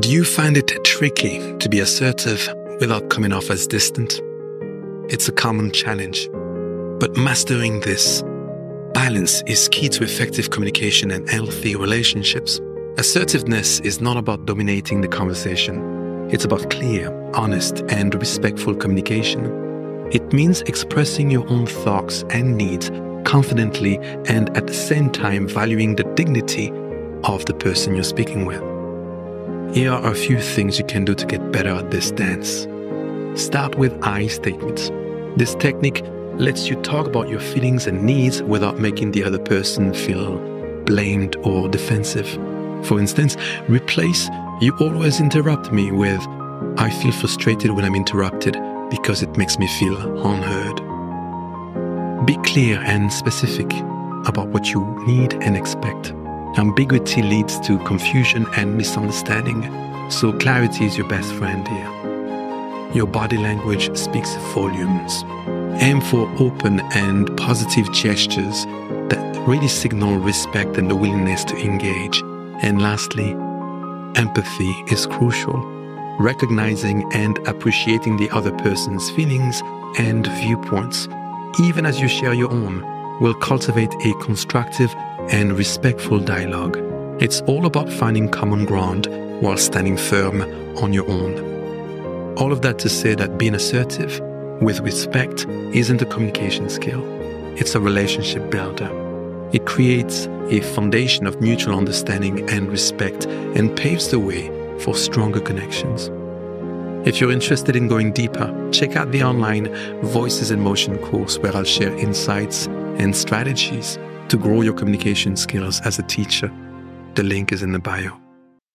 Do you find it tricky to be assertive without coming off as distant? It's a common challenge. But mastering this balance is key to effective communication and healthy relationships. Assertiveness is not about dominating the conversation. It's about clear, honest, and respectful communication. It means expressing your own thoughts and needs confidently and at the same time valuing the dignity of the person you're speaking with. Here are a few things you can do to get better at this dance. Start with I statements. This technique lets you talk about your feelings and needs without making the other person feel blamed or defensive. For instance, replace you always interrupt me with I feel frustrated when I'm interrupted because it makes me feel unheard. Be clear and specific about what you need and expect. Ambiguity leads to confusion and misunderstanding, so clarity is your best friend here. Your body language speaks volumes. Aim for open and positive gestures that really signal respect and the willingness to engage. And lastly, empathy is crucial. Recognizing and appreciating the other person's feelings and viewpoints even as you share your own, will cultivate a constructive and respectful dialogue. It's all about finding common ground while standing firm on your own. All of that to say that being assertive with respect isn't a communication skill, it's a relationship builder. It creates a foundation of mutual understanding and respect and paves the way for stronger connections. If you're interested in going deeper, check out the online Voices in Motion course where I'll share insights and strategies to grow your communication skills as a teacher. The link is in the bio.